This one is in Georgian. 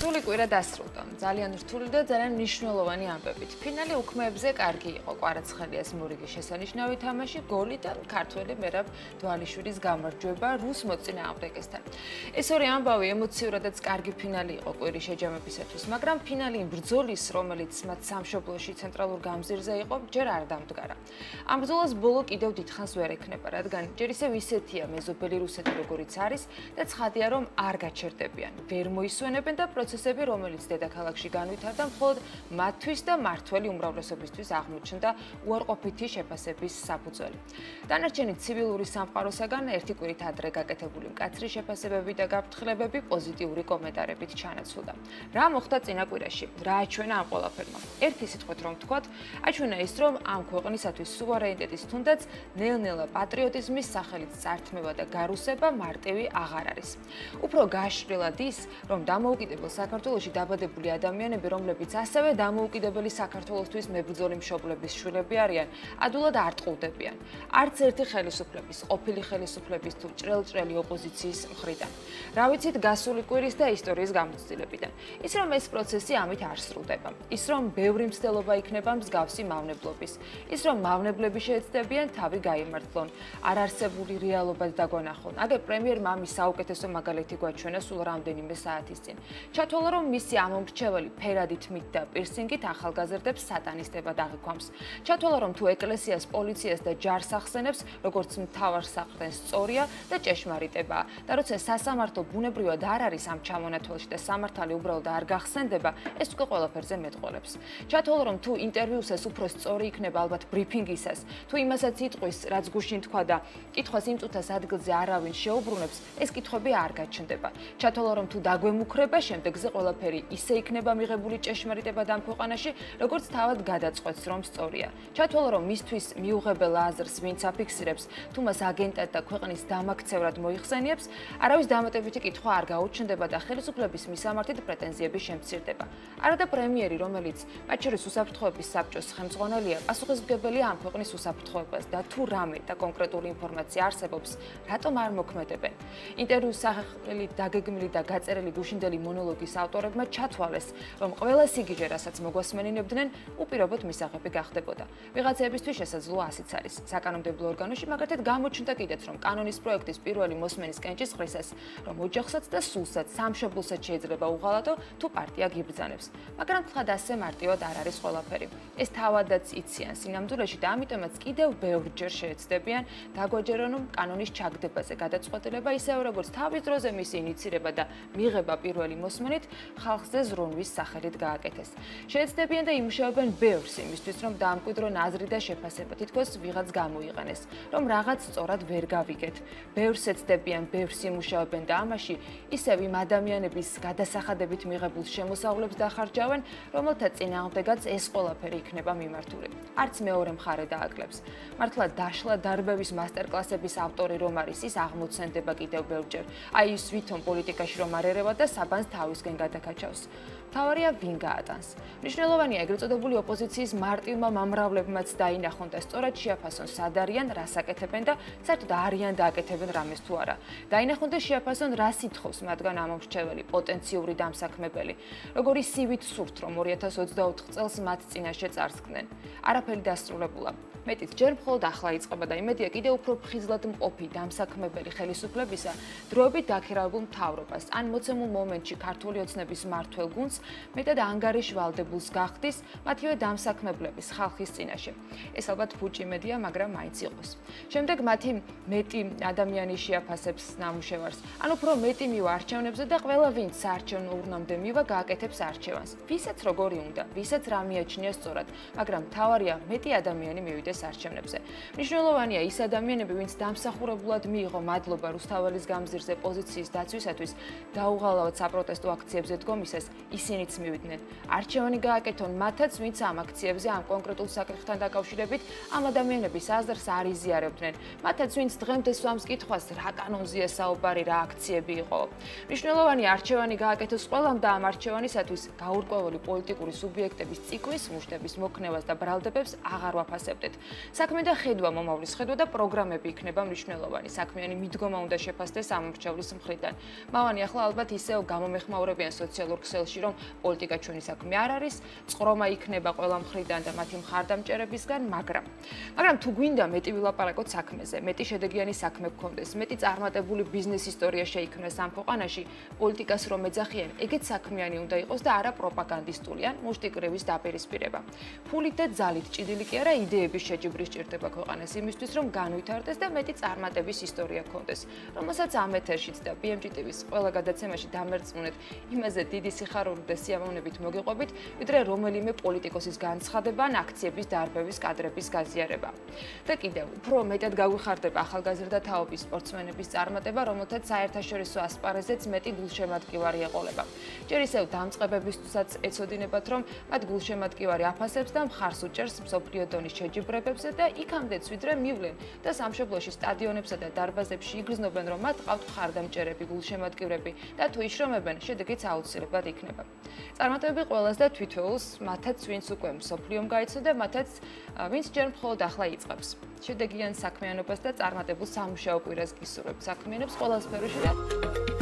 რთული კვირა დასრულდა. ძალიან რთული და ძალიან მნიშვნელოვანი ამბებით. ფინალი უქმეებზე კარგი იყო. კვარაცხელიას მორიგის შესანიშნავი თამაში, გოლი და ქართველი მერაბ დვალიშვილის გამარჯვება რუს მოწინააღმდეგესთან. ეს ორი ამბავი ემოციურადაც კარგი ფინალი იყო კვირის შეჯამებისათვის, მაგრამ ფინალი ბრძოლის, რომელიც მათ სამშობლოში ცენტრალურ გამზირზე იყო, ჯერ არ დამდგარა. ამ ბრძოლას ბოლო კიდევ დიდხანს ვერ ექნება, რადგან ჯერ ისევ ისეთია მეზობელი რუსეთი როგორიც არის და ცხადია რომ არ გაჩერდებიან. ვერ მოისვენებენ და პროცესები, რომელიც დედაქალაქში განვითარდა, მხოლოდ მათთვის და მართველი უმრავლესობისთვის აღმოჩნდა უარყოფითი შეფასების საფუძველი. დანარჩენი ცივილური სამყაროსაგან ერთი კვირით ადრე გაკეთებული მკაცრი შეფასებები და გაფრთხილებები პოზიტიური კომენტარებით ჩანაცვლდა. რა მოხდა წინა კვირაში? რა აჩვენა ამ ყველაფერმა? ერთი სიტყვით რომ ვთქვათ, აჩვენა ის, რომ ამ ქვეყნისათვის სუვერენიტეტის თუნდაც ნელ-ნელა პატრიოტიზმის სახელით წართმევა და გარუსება მარტივი აღარ არის. უფრო გაშრილად ის, რომ დამოუკიდებელ საქართველოსში დაბადებული ადამიანები, რომლებიც ასევე დამოუკიდებელი საქართველოსთვის მებრძოლი მშობლების შვილები არიან, ადულად არ ტყუდებიან. არც ერთი ხელისუფლების, ყოფილი ხელისუფლების თუ ჭრელ-ჭრელი ოპოზიციის მხრიდან. რა ვიცით გასული კვირის და ისტორიის გამოცდილებიდან. ის რომ ეს პროცესი ამით არ სრულდება. ის რომ ბევრი მცდელობა იქნება მსგავსი მავნებლობის. ის რომ მავნებლები შეეცდებიან თავი გაიმართლონ, არარსებული რეალობად დაგვანახონ. აგე პრემიერმა ამის საუკეთესო მაგალითი გვაჩვენა სულ რამდენიმე საათის წინ. ჩათვალა რომ მისი ამომრჩეველი ფერადი თმით და პირსინგით ახალგაზრდებს სატანისტებად აღიქვამს. ჩათვალა რომ თუ ეკლესიას, პოლიციას და ჯარს ახსენებს, როგორც მთავარ საყრდენს სწორია და ჭეშმარიტებაა. და როცა სასამართლო ბუნებრივად არ არის ამ ჩამონათვალში და სამართალი უბრალოდ არ გახსენდება, ეს უკვე ყველაფერზე მეტყოლებს. ჩათვალა რომ თუ ინტერვიუს ეს უფრო სწორი იქნება ალბათ ბრიფინგისას, თუ იმასაც იტყვის, რაც გუშინ თქვა და კითხვას იმ წუთას ადგილზე არავინ შეუბრუნებს, ეს კითხვები არ გაჩნდება. ჩათვალა რომ თუ დაგვემუქრება, შემდეგზე ყველაფერი ისე იქნება მიღებული ჭეშმარიტება ამ ქვეყანაში, როგორც თავად გადაწყვეტს, რომ სწორია. ჩათვალა რომ მისთვის მიუღებელ აზრს ვინც აფიქსირებს, თუ მას აგენტად და ქვეყნის დამაქცევრად მოიხსენიებს, არავის დამატებითი კითხვა არ გაუჩნდება და ხელისუფლების მისამართით პრეტენზიები შემცირდება. არადა პრემიერი, რომელიც მათ შორის უსაფრთხოების საბჭოს ხელმძღვანელია, პასუხისმგებელია ამ ქვეყნის უსაფრთხოებას და თუ რამე და კონკრეტული ინფორმაცია არსებობს, რატომ არ მოქმედებენ? ინტერვიუს სახელი დაგეგმილი და გაწერილი გუშინდელი მონოლოგის ავტორებმა ჩათვალეს, რომ ყველა სიგიჟე, რასაც მოგვასმენინებდნენ, უპირობოდ მისაღები გახდებოდა. ვიღაცებისთვის შესაძლოა ასიც არის. საკანონმდებლო ორგანოში მაგათად გამოჩნდა კიდეც, რომ კანონის პროექტის პირველი მოსმენის კენჭის ხრისას, რომ ოჯახსაც და სულსაც სამშობლოსაც შეიძლება უღალატო თუ პარტია გიბრძანებს. მაგრამ თქვა ასე მარტივად არ არის ყველაფერი. ეს თავადაც იციან სინამდვილეში და ამიტომაც კიდევ ბევრჯერ შეეცდებიან დაგვაჯერონ, რომ კანონის ჩაგდებაზე გადაწყვეტილება ისევე როგორც თავის დროზე მისი ინიცირება და მიღება პირველი მოსმენით ხალხზე ზრუნვის სახელით გააკეთეს. შეეცდებიან და იმუშავებენ ბევრს იმისთვის, რომ დაამკვიდრონ აზრი და შეფასება, თითქოს ვიღაც გამოიყენეს, რომ რაღაც სწორად ვერ გავიგეთ. ბევრს ეცდებიან, ბევრს იმუშავებენ და ამაში ისევ იმ ადამიანების გადასახადებით მიღებულ შემოსავლებს დახარჯავენ, რომელთა წინააღმდეგაც ეს ყველაფერი იქნება მიმართული. არც მეორე მხარე დააკლებს. მართლა დაშლა დარბევის მასტერკლასების ავტორი რომ არის, ის აღმოცენდება კიდევ ბევრჯერ. აი ის ვითომ პოლიტიკაში რომ არ ერევა და საბანს თავისკენ გადაკაჩავს. თავარია ვინ გაატანს. მნიშვნელოვანია ეგრეთ წოდებული ოპოზიციის მარტივმა მამრავლებმაც დაინახონ და სწორად შეაფასონ სადარიან, რას აკეთებენ და საერთოდ არიან დააკეთებენ რამეს თუ არა. დაინახონ და შეაფასონ რა სითხოს მათგან ამომრჩეველი პოტენციური დამსაქმებელი. როგორი სივით სურთ რომ 2024 წელს მათ წინაშე წარსკნენ. არაფერი დასრულებულა. მეტიც ჯერ მხოლოდ ახლა იწყება და იმედია კიდევ უფრო ფხიზლად მყოფი დამსაქმებელი ხელისუფლებისა დროებით დაქირავებულ მთავრობას ან მოცემულ მომენტში ქართული ოცნების მართველ გუნდს მეტად ანგარიშვალდებულს გახდის მათივე დამსაქმებლების ხალხის წინაშე. ეს ალბათ ფუჭი იმედია, მაგრამ მაინც იყოს. შემდეგ მათი მეტი ადამიანი შეაფასებს ნამუშევარს. ან უფრო მეტი მივა არჩევნებზე და ყველა ვინც საარჩევნო ურნამდე მივა გააკეთებს არჩევანს. ვისაც როგორი უნდა, ვისაც რა მიაჩნია სწორად, მაგრამ თავარია მეტი ადამიანი მივიდა ეს არჩევნებზე. მნიშვნელოვანია ის ადამიანები, ვინც დამსახურებულად მიიღო მადლობა რუსთაველის გამზირზე პოზიციის დაცვისათვის, დაუღალავად საპროტესტო აქციებზე დგომისას, ისინიც მივიდნენ. არჩევანი გააკეთონ მათაც, ვინც ამ აქციებზე ამ კონკრეტულ საკითხთან დაკავშირებით ამ ადამიანების აზრს არ იზიარებდნენ. მათაც, ვინც დღემდე სვამს კითხვას, რა კანონზეა საუბარი, რა აქციები იყო. მნიშვნელოვანია არჩევანი გააკეთოს ყველამ და ამ არჩევანისათვის გაურკვეველი პოლიტიკური სუბიექტების ციკლის, მუშტების მოქნევას და ბრალდებებს აღარ ვაფასებდეთ. საქმე და ხედვა მომავლის ხედვა და პროგრამები იქნება მნიშვნელოვანი. საქმიანი მიდგომა უნდა შეფასდეს სამომრჩევლის მხრიდან. მავანი ახლა ალბათ ისევ გამომეხმაურებიან სოციალურ ქსელში, რომ პოლიტიკა ჩვენი საქმე არ არის, წრომა იქნება ყველა მხრიდან და მათი მხარდამჭერებისგან, მაგრამ მაგრამ თუ გვინდა მეტი ვილაპარაკოთ საქმეზე, მეტი შედეგიანი საქმე გქონდეს, მეტი წარმატებული ბიზნეს ისტორია შეიქმნას ამ ქვეყანაში, პოლიტიკას რომ ეძახიან, ეგეც საქმიანი უნდა იყოს და არა პროპაგანდისტული ან მუშტიკრევის დაპირისპირება. ფულით და ძალით ჭიდილი კი არა იდეების შეჯიბრი სჭირდება ქვეყანას იმისთვის, რომ განვითარდეს და მეტი წარმატების ისტორია გქონდეს, რომელსაც ამ ეთერშიც და BMGTV-ს ყველა გადაცემაში დამერწმუნეთ იმაზე დიდი სიხარული და სიამოვნებით მოგიყვებით, ვიდრე რომელიმე პოლიტიკოსის განცხადება ან აქციების დარბევის კადრების გაზიარება. და კიდევ უფრო მეტად გაგვიხარდება ახალგაზრდა თაობის სპორტსმენების წარმატება, რომელთაც საერთაშორისო ასპარეზეც მეტი გულშემატკივარი ეყოლება. ჯერ ისევ დამწყებებისთვისაც ეცოდინებათ, რომ მათ გულშემატკივარი აფასებს და მხარს უჭერს მსოფლიო დონის შეჯიბრებებზე და იქამდეც ვიდრე მივლენ და სამშობლოში სტადიონებსა და დარბაზებში იგრძნობენ, რომ მათ ყავთ მხარდამჭერები, გულშემატკივრები და თუ იშრომებენ, შედეგიც აუცილებლად იქნება. წარმატებები ყველას და თვითეულს, მათაც ვინც უკვე მსოფლიომ გაიცნო და მათაც ვინც ჯერ მხოლოდ ახლა იწყებს. შედეგიან საქმიანობას და წარმატებულ სამუშაო კვირას გისურვებ. საქმიანობს ყველა სფეროში და